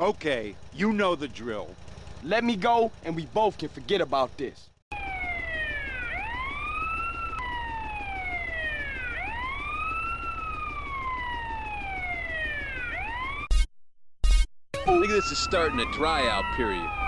Okay, you know the drill. Let me go, and we both can forget about this. Look at this is starting a dry out period.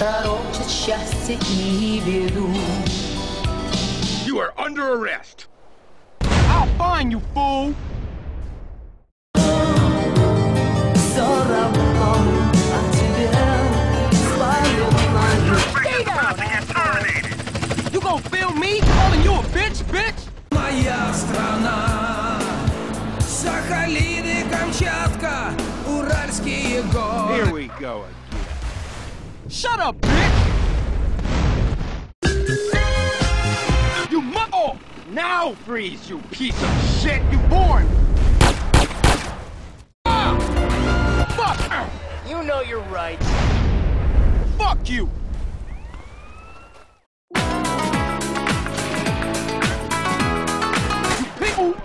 в году пророчат счастье и беду. You are under arrest. I'll find you, fool! Все равно от тебя свое You gon' feel me calling you a bitch, bitch? Моя страна Сахалин и Камчатка Уральские горы Here we go again. Shut up, bitch! You mu- oh, Now freeze, you piece of shit! you born! Ah! Fuck! You know you're right. Fuck you! You people!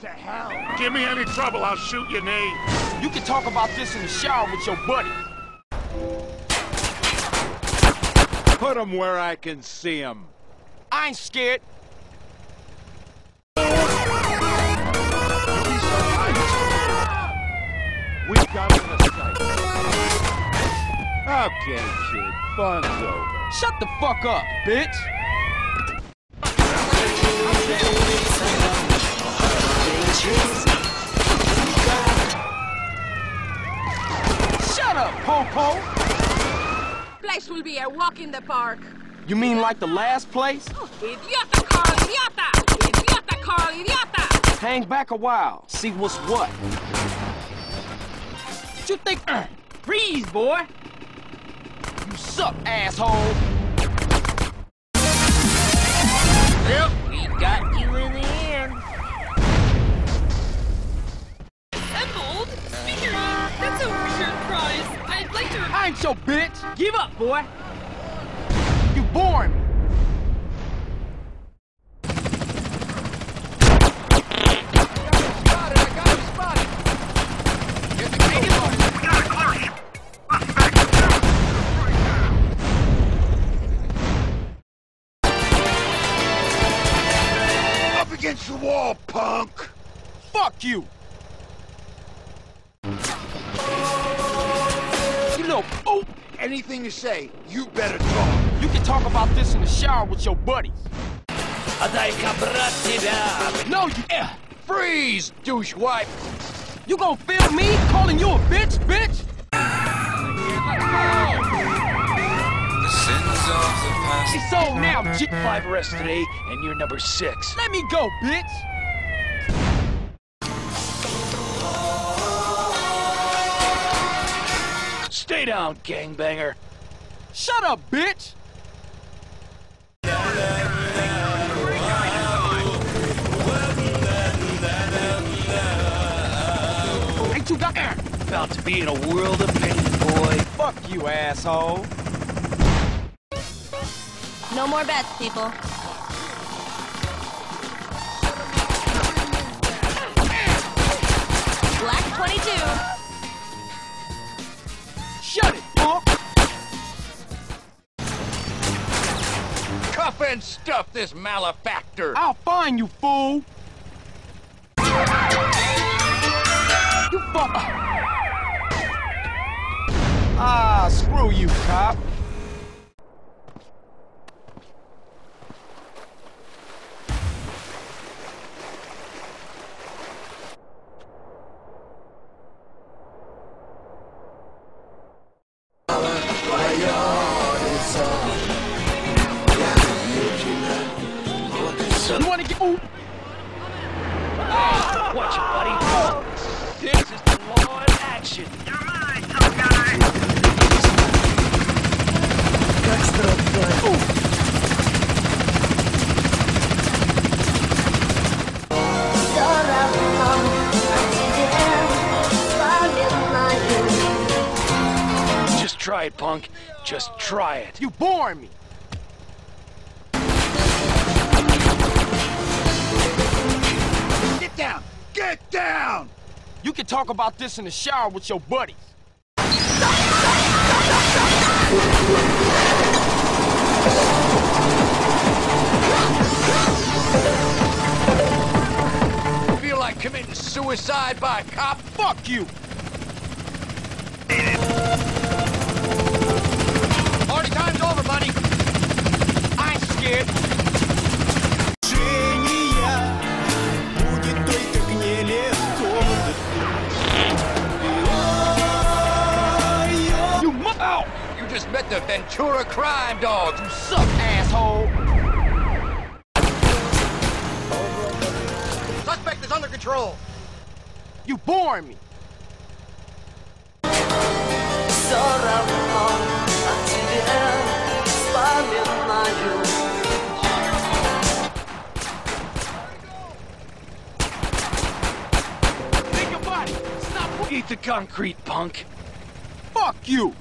To hell! Give me any trouble, I'll shoot your knee. You can talk about this in the shower with your buddy. Put him where I can see him. I ain't scared. We got him sight. Okay, kid. Fun's over. Shut the fuck up, bitch! Shut up, Popo! Place will be a walk in the park. You mean like the last place? Idiota, Carl, idiota! Idiota, Carl, idiota! Hang back a while, see what's what. What you think? Uh, Freeze, boy! you suck, asshole! Well, we got I ain't your bitch! Give up, boy! You born! Up against the wall, punk! Fuck you! yo, oh, anything you say, you better talk. You can talk about this in the shower with your buddies. No, you... Eh, freeze, douchewipe. You gonna feel me calling you a bitch, bitch? It's so now, G5 rest today, and you're number six. Let me go, bitch! Stay down, gangbanger. Shut up, bitch! Ain't you got... eh, About to be in a world of pain, boy. Fuck you, asshole. No more bets, people. Black 22. Stuff this malefactor! I'll find you, fool! You fuck... Ah, screw you, cop. gonna get. Ooh. Oh, watch it, buddy. This is the law in action. You're mine, Just try it, punk. Just try it. You bore me. Get down! Get down! You can talk about this in the shower with your buddies. Feel like committing suicide by a cop? Fuck you. Ventura Crime Dog. You suck, asshole. Suspect is under control. You bore me. Eat the concrete, punk. Fuck you!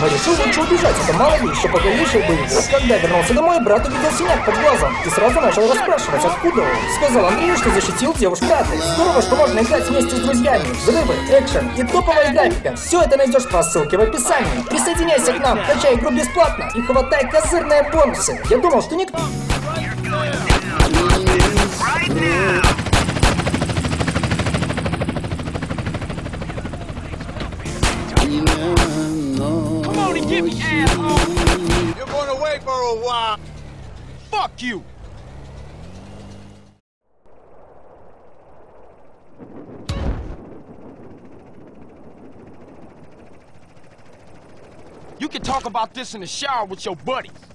Но решил лучше убежать, это мало ли, еще бы его. Когда вернулся домой, брат увидел синяк под глазом и сразу начал расспрашивать, откуда он. Сказал Андрею, что защитил девушку брата. Здорово, что можно играть вместе с друзьями. Взрывы, экшен и топовая графика. Все это найдешь по ссылке в описании. Присоединяйся к нам, качай игру бесплатно и хватай козырные бонусы. Я думал, что никто... Come on and asshole. You're going away for a while. Fuck you. You can talk about this in the shower with your buddies.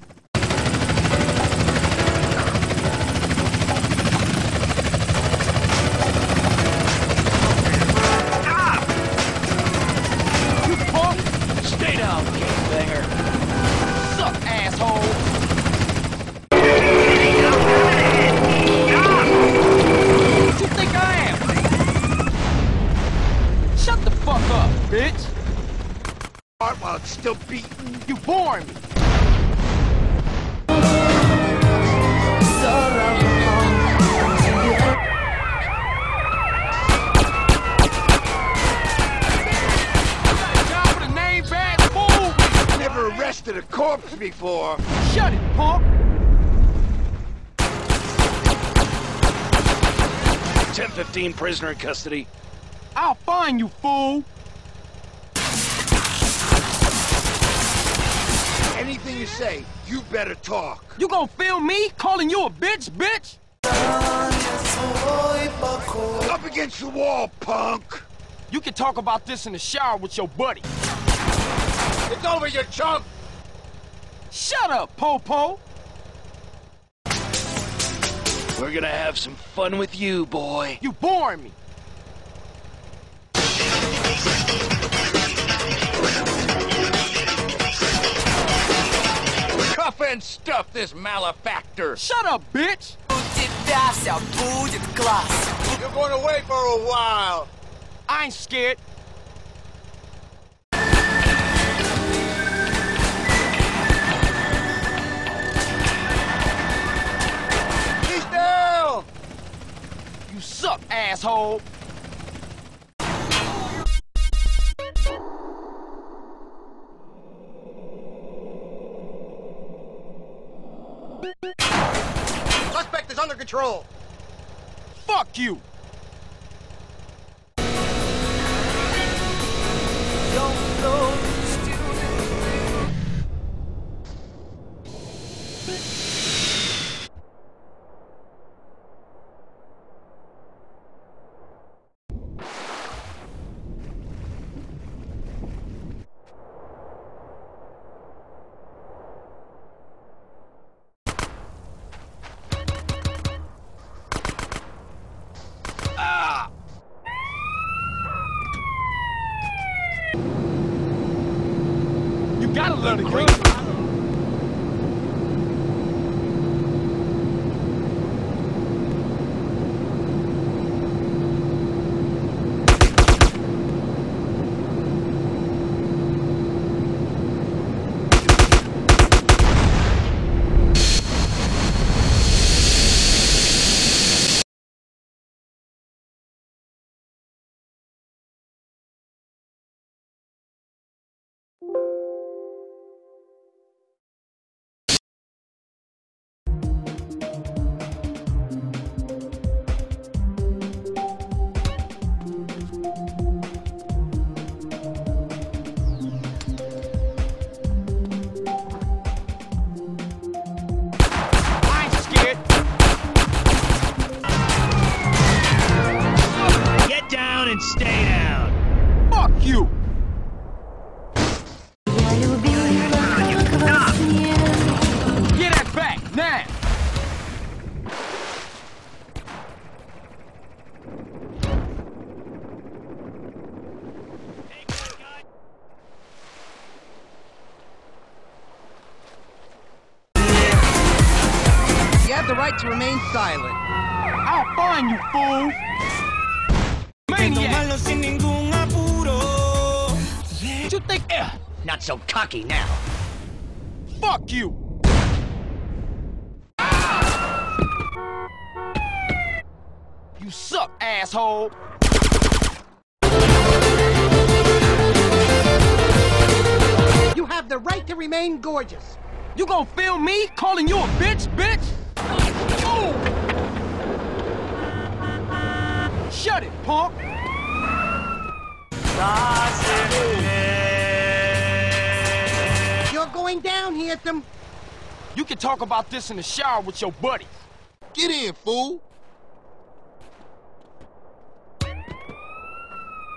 With a name bad fool! Never arrested a corpse before. Shut it, punk! 1015 prisoner in custody. I'll find you, fool! Anything you say, you better talk. You gonna film me calling you a bitch, bitch? Up against the wall, punk. You can talk about this in the shower with your buddy. It's over, you chump. Shut up, Popo! We're gonna have some fun with you, boy. You boring me! Cuff and stuff this malefactor. Shut up, bitch! You're going away for a while. I ain't scared. He's down. You suck, asshole! Patrol. Fuck. You remain silent. I'll find you, fool. Maniac. Tomarlo sin ningún apuro. What you think? Eh, Not so cocky now. fuck you. You suck, asshole. You have the right to remain gorgeous. You gonna film me calling you a bitch, bitch? Shut. You're going down, Handsome. You can talk about this in the shower with your buddies. Get in, fool.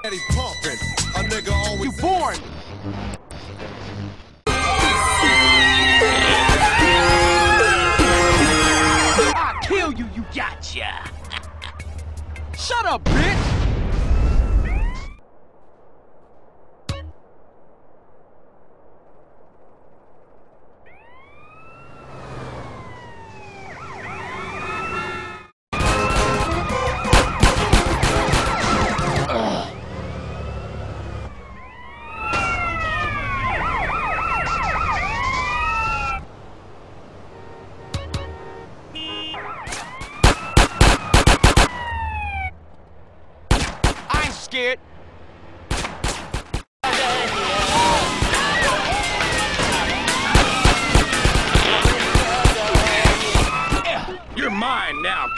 Eddie pumping. A nigga always. You boring. I'll kill you, you gotcha. Shut up, bitch.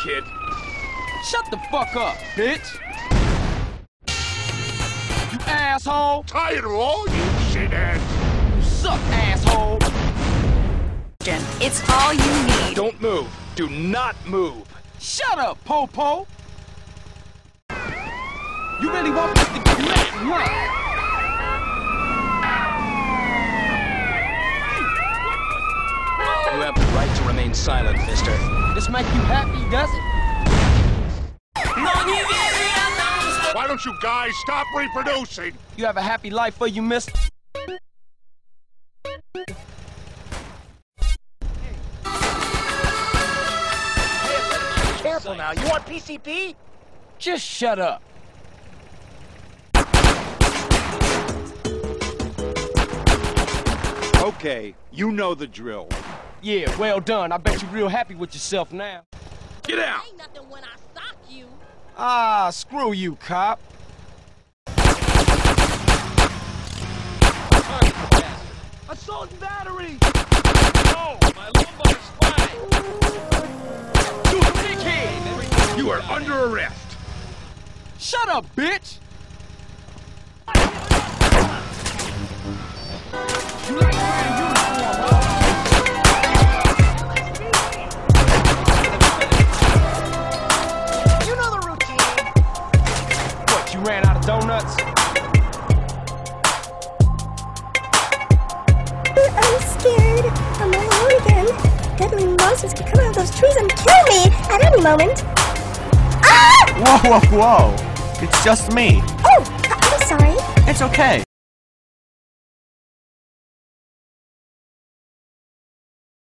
Kid. Shut the fuck up, bitch. You asshole. Tired of all you shithead! You suck, asshole. It's all you need. Don't move. Do not move. Shut up, Popo. You really want me to get mad, huh? You have the right to remain silent, mister. This make you happy, does it? Why don't you guys stop reproducing? You have a happy life for you, miss. Careful now. You want PCP? Just shut up. Okay, you know the drill. Yeah, well done. I bet you're real happy with yourself now. Get out! Ain't nothing when I sock you. Ah, screw you, cop. Assault and battery! No. my lumbar spine! You! You are under arrest! Shut up, bitch! You like moment. Ah! Whoa, whoa, whoa! It's just me. Oh, I'm sorry. It's okay.